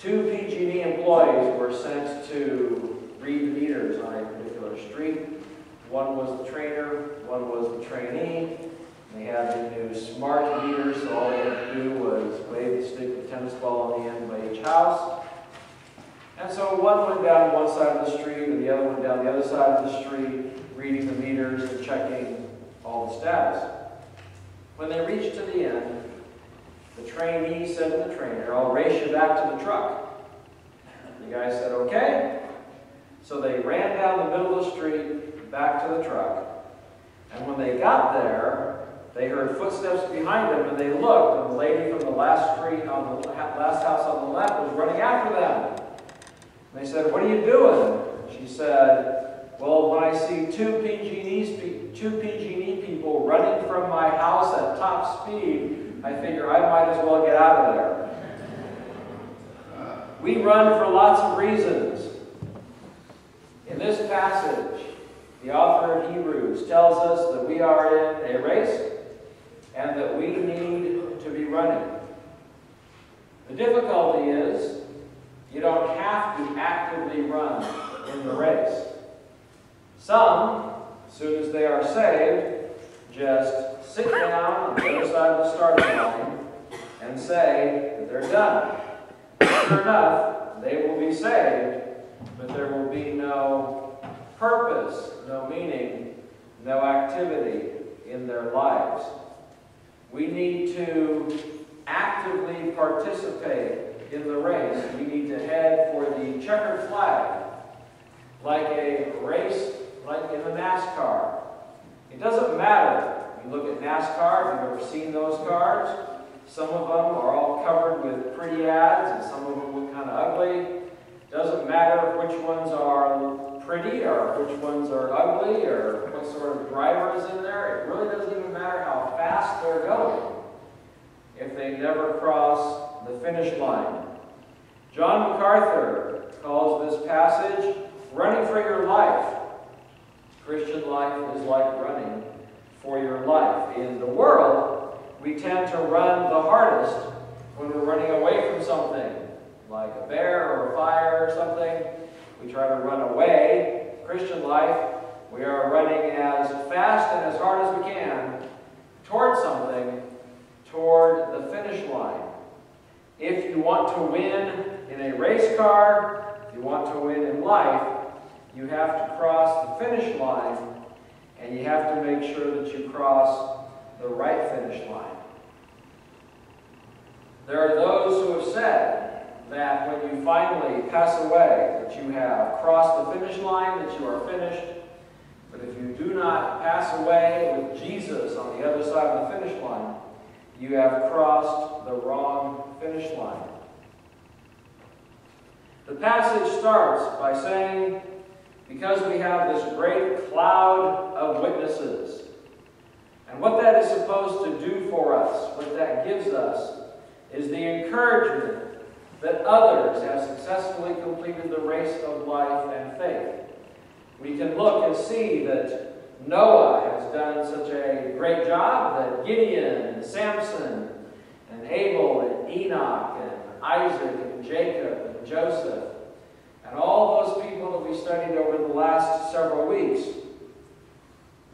Two PG&E employees were sent to read the meters on a particular street. One was the trainer, one was the trainee. They had the new smart meters, so all they had to do was wave the stick of tennis ball on the end by each house. And so one went down one side of the street, and the other went down the other side of the street, reading the meters and checking all the status. When they reached to the end, the trainee said to the trainer, I'll race you back to the truck. The guy said, okay. So they ran down the middle of the street back to the truck. And when they got there, they heard footsteps behind them, and they looked, and the lady from the last street on the last house on the left was running after them. And they said, what are you doing? She said, well, when I see two PG&E two PG&E people running from my house at top speed, I figure I might as well get out of there. We run for lots of reasons. In this passage, the author of Hebrews tells us that we are in a race and that we need to be running. The difficulty is you don't have to actively run in the race. Some, as soon as they are saved, just sit down on the other side of the starting line and say that they're done. Sure enough, they will be saved, but there will be no purpose, no meaning, no activity in their lives. We need to actively participate in the race. We need to head for the checkered flag, like a race, like in the NASCAR. It doesn't matter. You look at NASCAR, if you've ever seen those cars, some of them are all covered with pretty ads, and some of them look kind of ugly. It doesn't matter which ones are pretty, or which ones are ugly, or what sort of driver is in there. It really doesn't even matter how fast they're going if they never cross the finish line. John MacArthur calls this passage running for your life. Christian life is like running for your life. In the world, we tend to run the hardest when we're running away from something, like a bear or a fire or something. We try to run away. Christian life, we are running as fast and as hard as we can toward something, toward the finish line. If you want to win in a race car, if you want to win in life, you have to cross the finish line and you have to make sure that you cross the right finish line. There are those who have said that when you finally pass away, that you have crossed the finish line, that you are finished. But if you do not pass away with Jesus on the other side of the finish line, you have crossed the wrong finish line. The passage starts by saying, because we have this great cloud of witnesses. And what that is supposed to do for us, what that gives us, is the encouragement that others have successfully completed the race of life and faith. We can look and see that Noah has done such a great job that Gideon and Samson and Abel and Enoch and Isaac and Jacob and Joseph and all those people that we studied over the last several weeks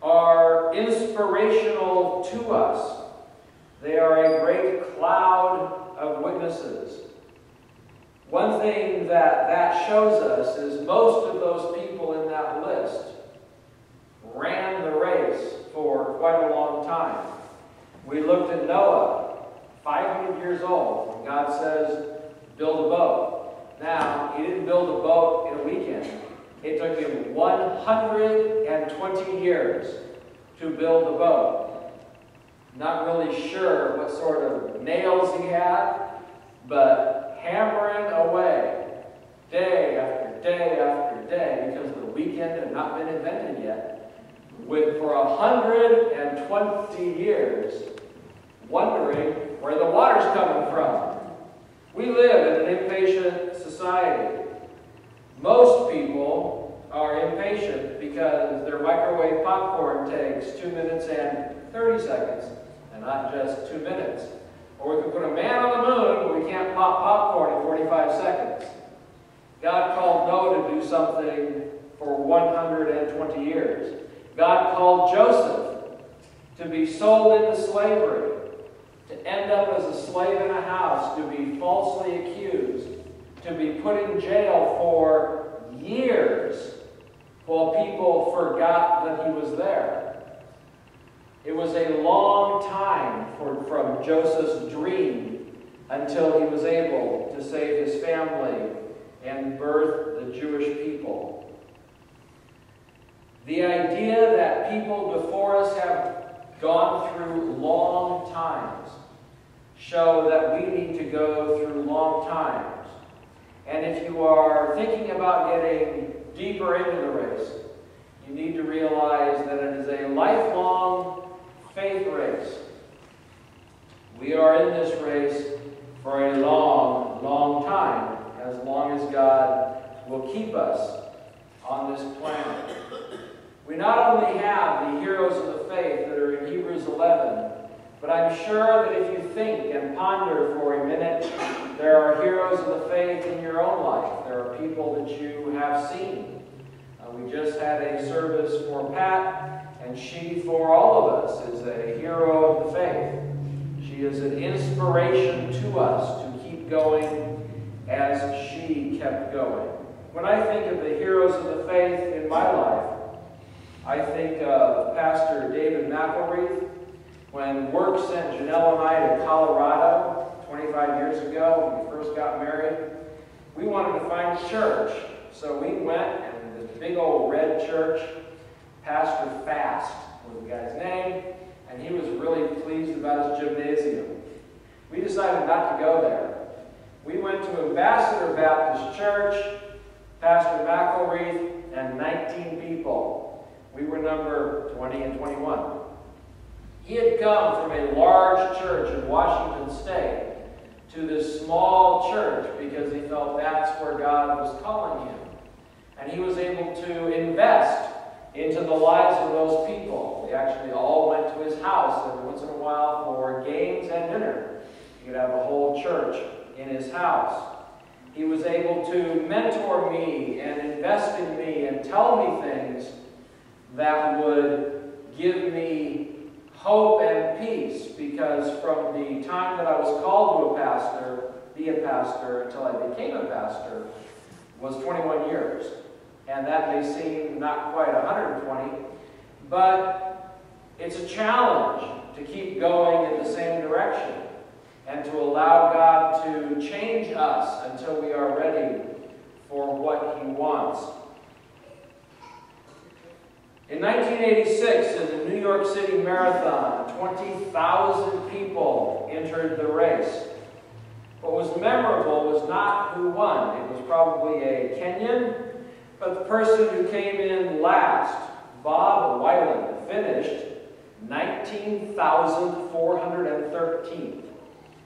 are inspirational to us. They are a great cloud of witnesses. One thing that that shows us is most of those people in that list ran the race for quite a long time. We looked at Noah, 500 years old, when God says, build a boat. Now, he didn't build a boat in a weekend. It took him 120 years to build a boat. Not really sure what sort of nails he had, but hammering away day after day after day because the weekend had not been invented yet with for 120 years wondering where the water's coming from. We live in an impatient society. Most people are impatient because their microwave popcorn takes 2 minutes and 30 seconds, and not just 2 minutes. Or we can put a man on the moon, but we can't pop popcorn in 45 seconds. God called Noah to do something for 120 years. God called Joseph to be sold into slavery, to end up as a slave in a house, to be falsely accused, to be put in jail for years while people forgot that he was there. It was a long time for, from Joseph's dream until he was able to save his family and birth the Jewish people. The idea that people before us have gone through long times show that we need to go through long times. And if you are thinking about getting deeper into the race, you need to realize that it is a lifelong faith race. We are in this race for a long, long time, as long as God will keep us on this planet. We not only have the heroes of the faith that are in Hebrews 11, but I'm sure that if you think and ponder for a minute, there are heroes of the faith in your own life. There are people that you have seen. Uh, we just had a service for Pat, and she, for all of us, is a hero of the faith. She is an inspiration to us to keep going as she kept going. When I think of the heroes of the faith in my life, I think of Pastor David McElreath when work sent Janelle and I to Colorado 25 years ago when we first got married. We wanted to find a church. So we went, and this big old red church, Pastor Fast was the guy's name, and he was really pleased about his gymnasium. We decided not to go there. We went to Ambassador Baptist Church, Pastor McElreath, and 19 people. We were number 20 and 21. He had come from a large church in Washington State to this small church because he felt that's where God was calling him. And he was able to invest into the lives of those people. They actually all went to his house every once in a while for games and dinner. He could have a whole church in his house. He was able to mentor me and invest in me and tell me things that would give me hope and peace because from the time that I was called to a pastor, be a pastor, until I became a pastor, was 21 years. And that may seem not quite 120, but it's a challenge to keep going in the same direction and to allow God to change us until we are ready for what He wants. In 1986, in the New York City Marathon, 20,000 people entered the race. What was memorable was not who won. It was probably a Kenyan, but the person who came in last, Bob Wieland, finished 19,413.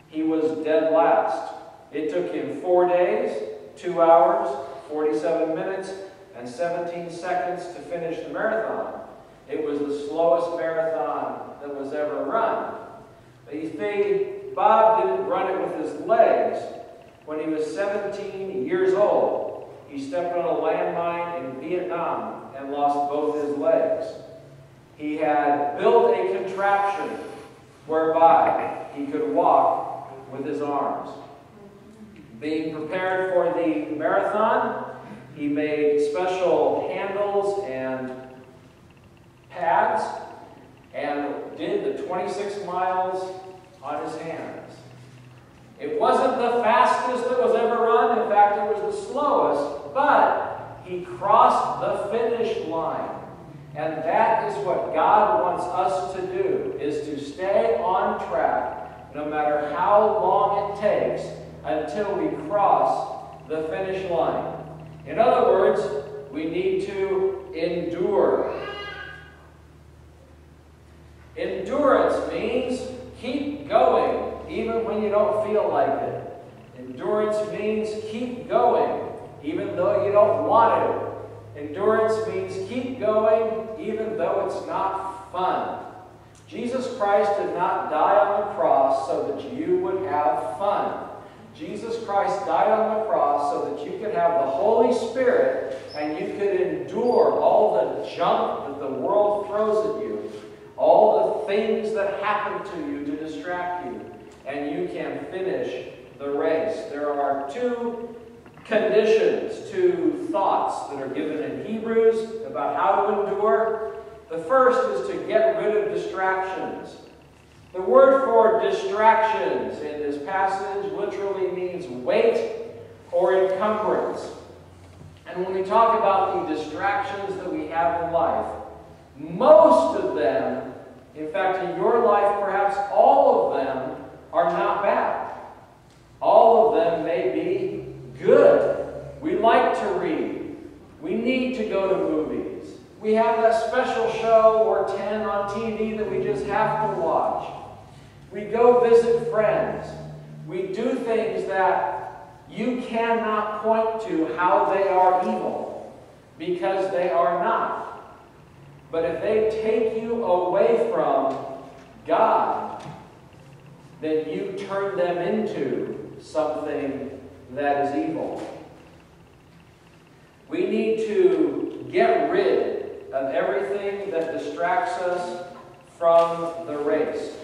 He was dead last. It took him four days, two hours, 47 minutes, and 17 seconds to finish the marathon. It was the slowest marathon that was ever run. But you see, Bob didn't run it with his legs. When he was 17 years old, he stepped on a landmine in Vietnam and lost both his legs. He had built a contraption whereby he could walk with his arms. Being prepared for the marathon, he made special handles and pads and did the 26 miles on his hands. It wasn't the fastest that was ever run. In fact, it was the slowest. But he crossed the finish line. And that is what God wants us to do, is to stay on track no matter how long it takes until we cross the finish line. In other words, we need to endure. Endurance means keep going even when you don't feel like it. Endurance means keep going even though you don't want to. Endurance means keep going even though it's not fun. Jesus Christ did not die on the cross so that you would have fun. Jesus Christ died on the cross so that you could have the Holy Spirit and you could endure all the junk that the world throws at you, all the things that happen to you to distract you, and you can finish the race. There are two conditions, two thoughts that are given in Hebrews about how to endure. The first is to get rid of distractions. The word for distractions in this passage literally means weight or encumbrance. And when we talk about the distractions that we have in life, most of them, in fact, in your life, perhaps all of them, are not bad. All of them may be good. We like to read. We need to go to movies. We have that special show or 10 on TV that we just have to watch. We go visit friends. We do things that you cannot point to how they are evil because they are not. But if they take you away from God, then you turn them into something that is evil. We need to get rid of everything that distracts us from the race.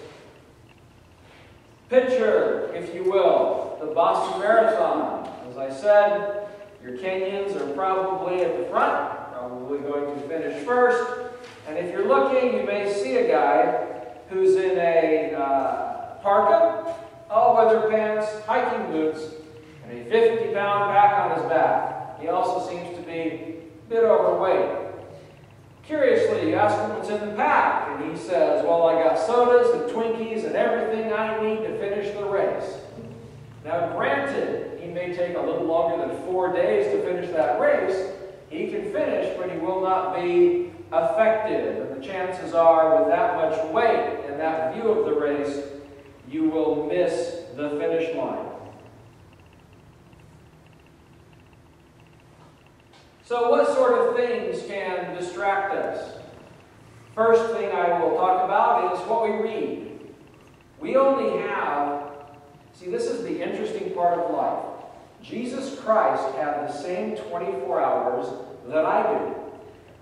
Picture, if you will, the Boston Marathon. As I said, your Kenyans are probably at the front, probably going to finish first. And if you're looking, you may see a guy who's in a uh, parka, all-weather pants, hiking boots, and a 50-pound pack on his back. He also seems to be a bit overweight. Curiously, you ask him what's in the pack, and he says, Well, I got sodas and Twinkies and everything I need to finish the race. Now, granted, he may take a little longer than four days to finish that race. He can finish, but he will not be effective. And the chances are, with that much weight and that view of the race, you will miss the finish line. So what sort of things can distract us? First thing I will talk about is what we read. We only have, see this is the interesting part of life. Jesus Christ had the same 24 hours that I do.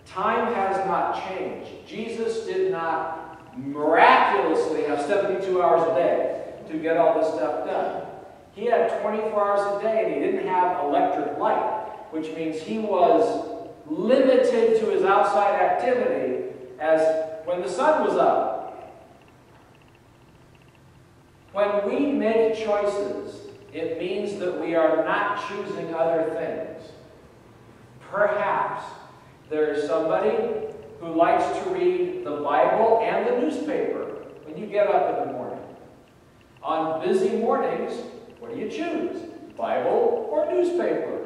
Time has not changed. Jesus did not miraculously have 72 hours a day to get all this stuff done. He had 24 hours a day and he didn't have electric light which means he was limited to his outside activity as when the sun was up. When we make choices, it means that we are not choosing other things. Perhaps there is somebody who likes to read the Bible and the newspaper when you get up in the morning. On busy mornings, what do you choose? Bible or newspaper?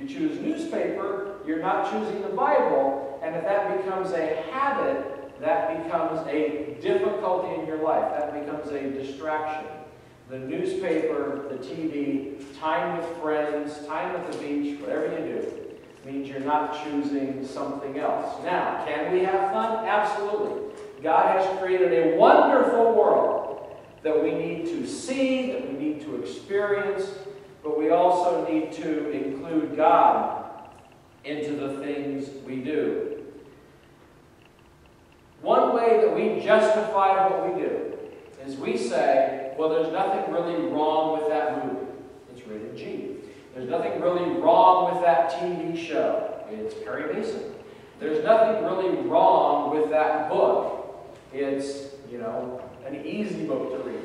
You choose newspaper, you're not choosing the Bible, and if that becomes a habit, that becomes a difficulty in your life. That becomes a distraction. The newspaper, the TV, time with friends, time at the beach, whatever you do, means you're not choosing something else. Now, can we have fun? Absolutely. God has created a wonderful world that we need to see, that we need to experience, but we also need to include God into the things we do. One way that we justify what we do is we say, well, there's nothing really wrong with that movie. It's rated G. There's nothing really wrong with that TV show. It's Perry Mason. There's nothing really wrong with that book. It's, you know, an easy book to read.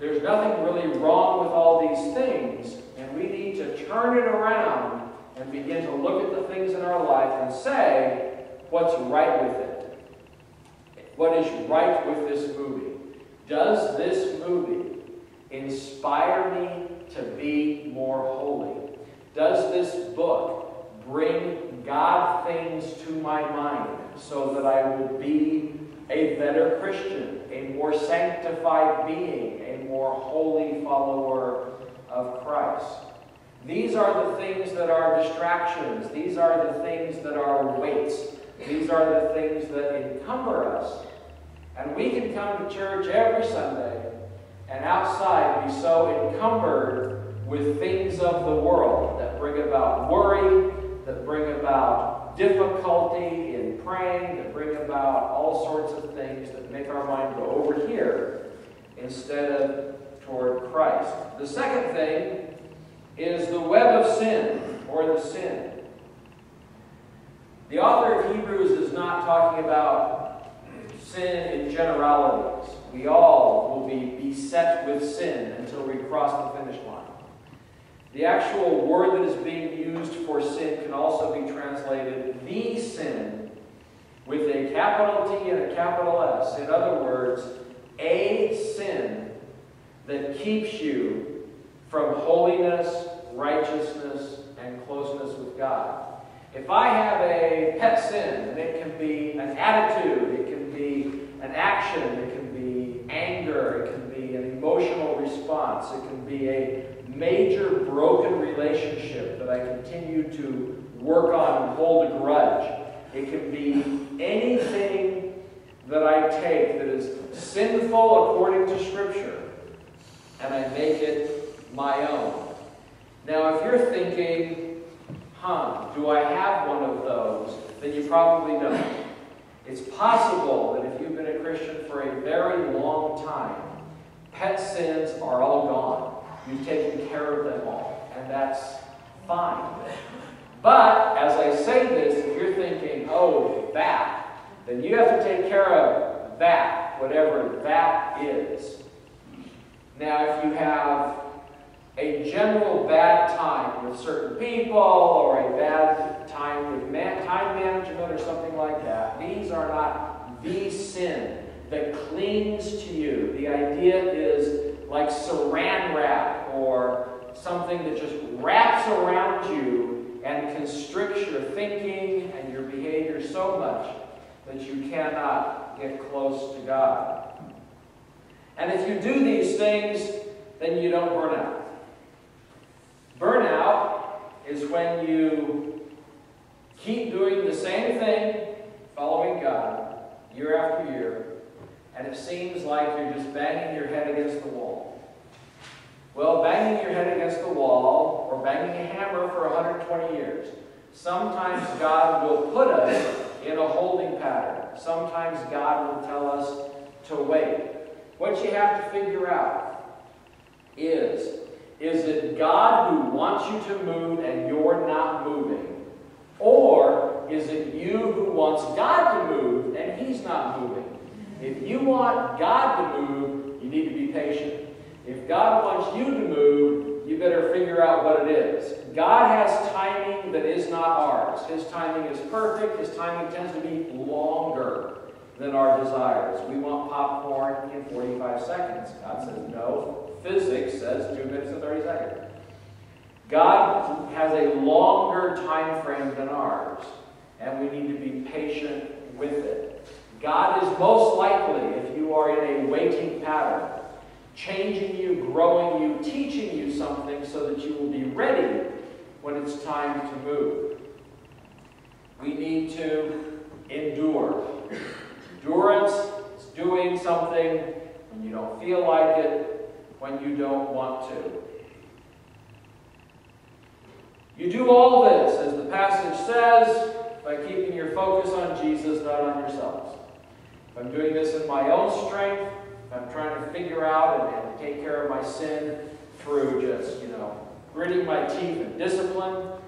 There's nothing really wrong with all these things, and we need to turn it around and begin to look at the things in our life and say, what's right with it? What is right with this movie? Does this movie inspire me to be more holy? Does this book bring God things to my mind so that I will be a better Christian, a more sanctified being, a more holy follower of Christ. These are the things that are distractions. These are the things that are weights. These are the things that encumber us. And we can come to church every Sunday and outside be so encumbered with things of the world that bring about worry, that bring about difficulty in praying, that bring about all sorts of things that make our mind go over here instead of toward Christ. The second thing is the web of sin, or the sin. The author of Hebrews is not talking about sin in generalities. We all will be beset with sin until we cross the finish line. The actual word that is being used for sin can also be translated the sin with a capital T and a capital S. In other words, a sin that keeps you from holiness, righteousness, and closeness with God. If I have a pet sin, and it can be an attitude, it can be an action, it can be anger, it can be an emotional response, it can be a major broken relationship that I continue to work on and hold a grudge. It can be anything that I take that is sinful according to Scripture, and I make it my own. Now, if you're thinking, huh, do I have one of those? Then you probably don't. It's possible that if you've been a Christian for a very long time, pet sins are all gone. You've taken care of them all, and that's fine. But as I say this, if you're thinking, oh, that, then you have to take care of that, whatever that is. Now, if you have a general bad time with certain people or a bad time with man time management or something like that, these are not the sin that clings to you. The idea is like saran wrap or something that just wraps around you and constricts your thinking and your behavior so much that you cannot get close to God. And if you do these things, then you don't burn out. Burnout is when you keep doing the same thing, following God, year after year, and it seems like you're just banging your head against the wall. Well, banging your head against the wall or banging a hammer for 120 years. Sometimes God will put us in a holding pattern. Sometimes God will tell us to wait. What you have to figure out is, is it God who wants you to move and you're not moving? Or is it you who wants God to move and he's not moving? If you want God to move, you need to be patient. If God wants you to move, you better figure out what it is. God has timing that is not ours. His timing is perfect. His timing tends to be longer than our desires. We want popcorn in 45 seconds. God says no. Physics says 2 minutes and 30 seconds. God has a longer time frame than ours, and we need to be patient with it. God is most likely, if you are in a waiting pattern, changing you, growing you, teaching you something so that you will be ready when it's time to move. We need to endure. Endurance is doing something when you don't feel like it, when you don't want to. You do all this, as the passage says, by keeping your focus on Jesus, not on yourselves. If I'm doing this in my own strength, I'm trying to figure out and, and take care of my sin through just, you know, gritting my teeth and discipline,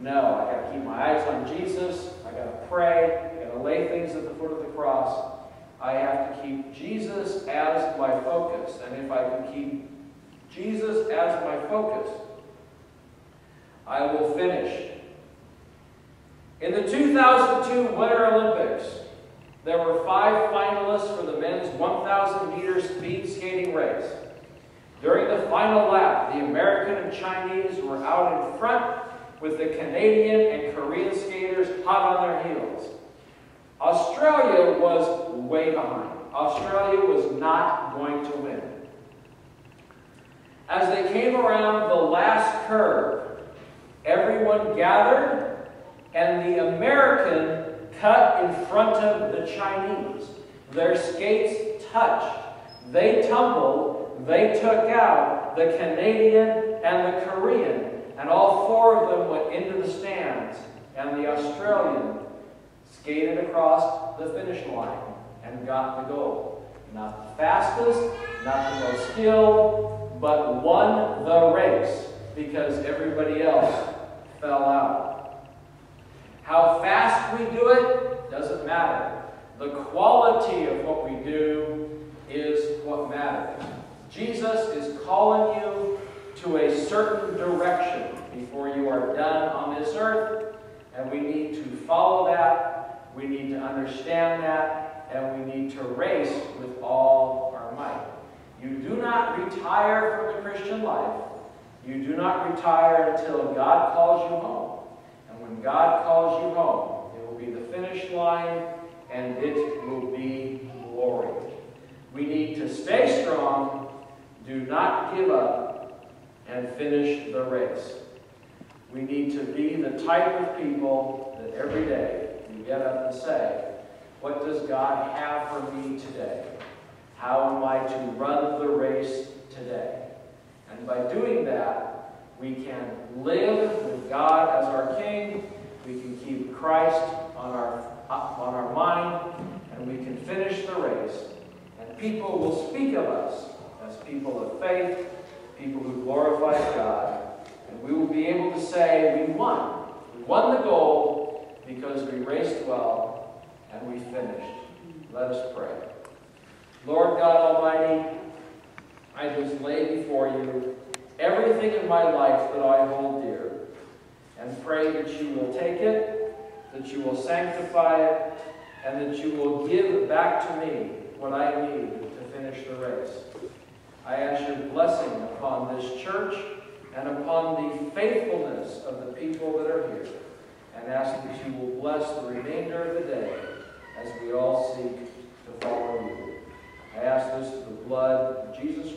no, I got to keep my eyes on Jesus. I got to pray. I got to lay things at the foot of the cross. I have to keep Jesus as my focus. And if I can keep Jesus as my focus, I will finish. In the 2002 Winter Olympics, there were five finalists for the men's 1,000 meter speed skating race. During the final lap, the American and Chinese were out in front with the Canadian and Korean skaters hot on their heels. Australia was way behind. Australia was not going to win. As they came around the last curve, everyone gathered and the American cut in front of the Chinese. Their skates touched. They tumbled. They took out the Canadian and the Korean. And all four of them went into the stands. And the Australian skated across the finish line and got the gold. Not the fastest, not the most skilled, but won the race because everybody else fell out. How fast we do it doesn't matter. The quality of what we do is what matters. Jesus is calling you to a certain direction before you are done on this earth, and we need to follow that, we need to understand that, and we need to race with all our might. You do not retire from the Christian life. You do not retire until God calls you home. When God calls you home, it will be the finish line and it will be glory. We need to stay strong, do not give up, and finish the race. We need to be the type of people that every day you get up and say, What does God have for me today? How am I to run the race today? And by doing that, we can live with God as our King, we can keep Christ on our, on our mind, and we can finish the race. And people will speak of us as people of faith, people who glorify God, and we will be able to say, we won. We won the goal because we raced well and we finished. Let us pray. Lord God Almighty, I just lay before you everything in my life that I hold dear and pray that you will take it, that you will sanctify it, and that you will give back to me what I need to finish the race. I ask your blessing upon this church and upon the faithfulness of the people that are here, and ask that you will bless the remainder of the day as we all seek to follow you. I ask this through the blood of Jesus